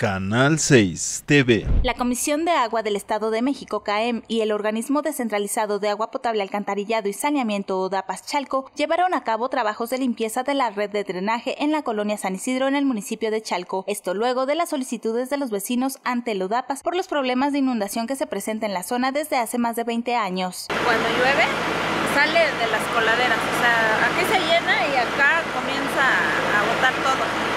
Canal 6 TV. La Comisión de Agua del Estado de México, CAEM, y el Organismo Descentralizado de Agua Potable, Alcantarillado y Saneamiento, ODAPAS Chalco, llevaron a cabo trabajos de limpieza de la red de drenaje en la colonia San Isidro, en el municipio de Chalco. Esto luego de las solicitudes de los vecinos ante el ODAPAS por los problemas de inundación que se presentan en la zona desde hace más de 20 años. Cuando llueve, sale de las coladeras. O sea, aquí se llena y acá comienza a botar todo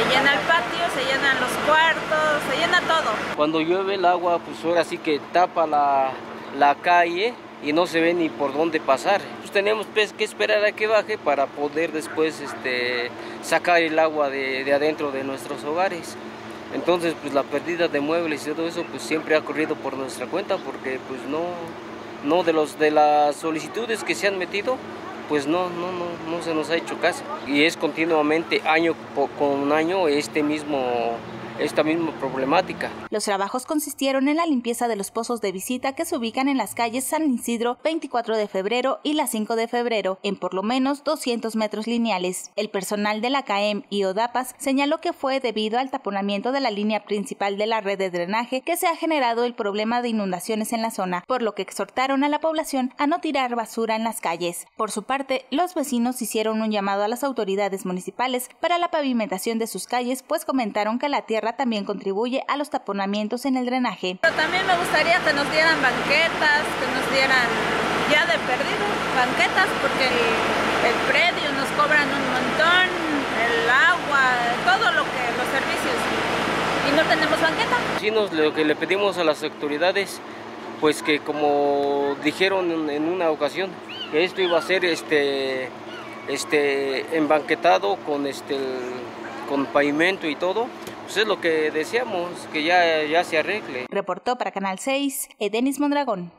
se llena el patio, se llenan los cuartos, se llena todo. Cuando llueve el agua, pues ahora sí que tapa la, la calle y no se ve ni por dónde pasar. Pues tenemos pues, que esperar a que baje para poder después este, sacar el agua de, de, adentro de nuestros hogares. Entonces, pues la pérdida de muebles y todo eso, pues siempre ha corrido por nuestra cuenta, porque pues no, no de los de las solicitudes que se han metido, pues no, no, no, no se nos ha hecho caso. Y es continuamente año con año este mismo esta misma problemática. Los trabajos consistieron en la limpieza de los pozos de visita que se ubican en las calles San Isidro 24 de febrero y la 5 de febrero, en por lo menos 200 metros lineales. El personal de la CAEM y ODAPAS señaló que fue debido al taponamiento de la línea principal de la red de drenaje que se ha generado el problema de inundaciones en la zona, por lo que exhortaron a la población a no tirar basura en las calles. Por su parte, los vecinos hicieron un llamado a las autoridades municipales para la pavimentación de sus calles, pues comentaron que la tierra también contribuye a los taponamientos en el drenaje. Pero también me gustaría que nos dieran banquetas, que nos dieran ya de perdido banquetas, porque el, predio nos cobran un montón, el agua, todo lo que los servicios y no tenemos banqueta. Sí, nos, lo que le pedimos a las autoridades, pues que como dijeron en, una ocasión, que esto iba a ser este, este embanquetado con este con pavimento y todo, pues es lo que decíamos, que ya, ya se arregle. Reportó para Canal 6, Edenis Mondragón.